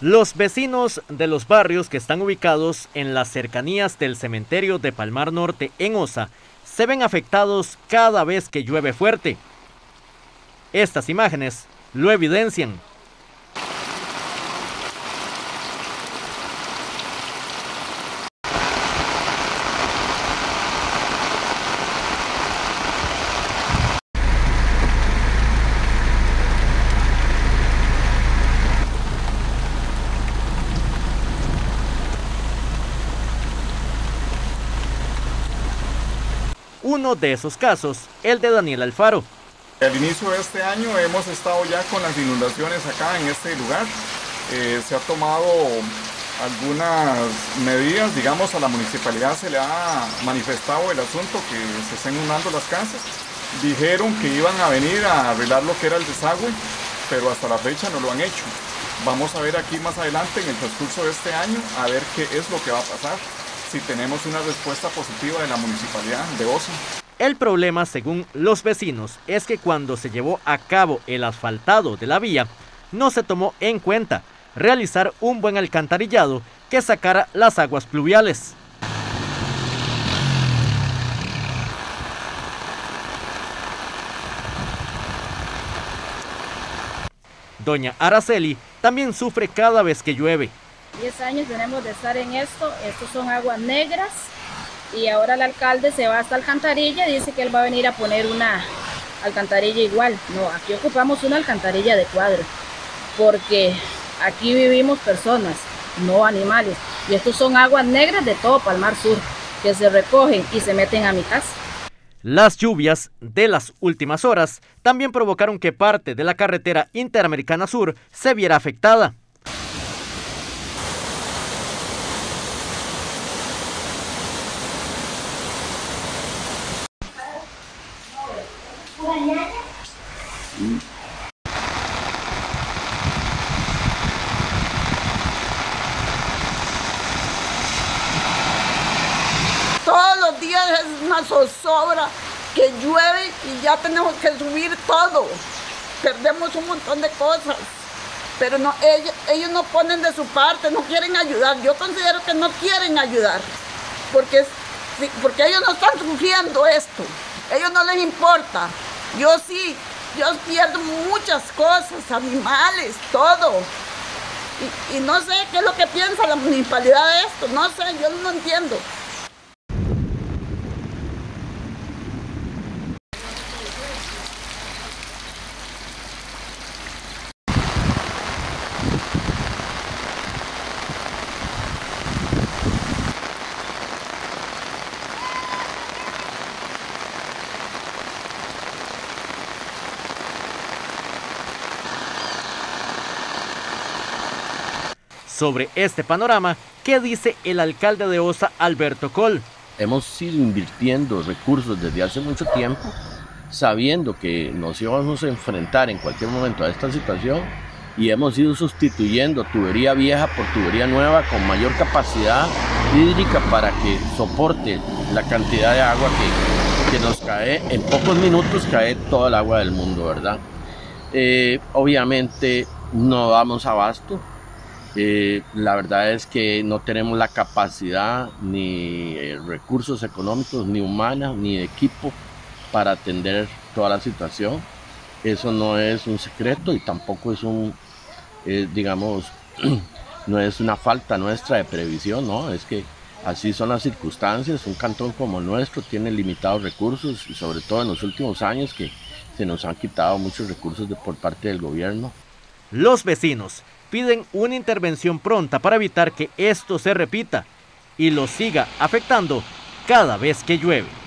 Los vecinos de los barrios que están ubicados en las cercanías del cementerio de Palmar Norte en Osa se ven afectados cada vez que llueve fuerte. Estas imágenes lo evidencian. Uno de esos casos, el de Daniel Alfaro. Al inicio de este año hemos estado ya con las inundaciones acá en este lugar. Eh, se ha tomado algunas medidas, digamos a la municipalidad se le ha manifestado el asunto que se están inundando las casas. Dijeron que iban a venir a arreglar lo que era el desagüe, pero hasta la fecha no lo han hecho. Vamos a ver aquí más adelante en el transcurso de este año a ver qué es lo que va a pasar si tenemos una respuesta positiva de la municipalidad de Osa. El problema, según los vecinos, es que cuando se llevó a cabo el asfaltado de la vía, no se tomó en cuenta realizar un buen alcantarillado que sacara las aguas pluviales. Doña Araceli también sufre cada vez que llueve. 10 años tenemos de estar en esto, estos son aguas negras y ahora el alcalde se va hasta alcantarilla y dice que él va a venir a poner una alcantarilla igual. No, aquí ocupamos una alcantarilla de cuadro porque aquí vivimos personas, no animales. Y estos son aguas negras de todo Palmar Sur que se recogen y se meten a mi casa. Las lluvias de las últimas horas también provocaron que parte de la carretera Interamericana Sur se viera afectada. Todos los días es zozobra que llueve y ya tenemos que subir todo. Perdemos un montón de cosas. Pero no, ellos, ellos no ponen de su parte, no quieren ayudar. Yo considero que no quieren ayudar. Porque, porque ellos no están sufriendo esto. ellos no les importa. Yo sí, yo pierdo muchas cosas, animales, todo. Y, y, no sé qué es lo que piensa la municipalidad de esto, no sé, yo no entiendo. Sobre este panorama, ¿qué dice el alcalde de Osa, Alberto Col? Hemos ido invirtiendo recursos desde hace mucho tiempo, sabiendo que nos íbamos a enfrentar en cualquier momento a esta situación y hemos ido sustituyendo tubería vieja por tubería nueva con mayor capacidad hídrica para que soporte la cantidad de agua que, que nos cae. En pocos minutos cae todo el agua del mundo, ¿verdad? Eh, obviamente no damos abasto, eh, la verdad es que no tenemos la capacidad ni eh, recursos económicos, ni humanos, ni equipo para atender toda la situación. Eso no es un secreto y tampoco es un, eh, digamos, no es una falta nuestra de previsión, ¿no? Es que así son las circunstancias. Un cantón como nuestro tiene limitados recursos y sobre todo en los últimos años que se nos han quitado muchos recursos de, por parte del gobierno. Los vecinos piden una intervención pronta para evitar que esto se repita y lo siga afectando cada vez que llueve.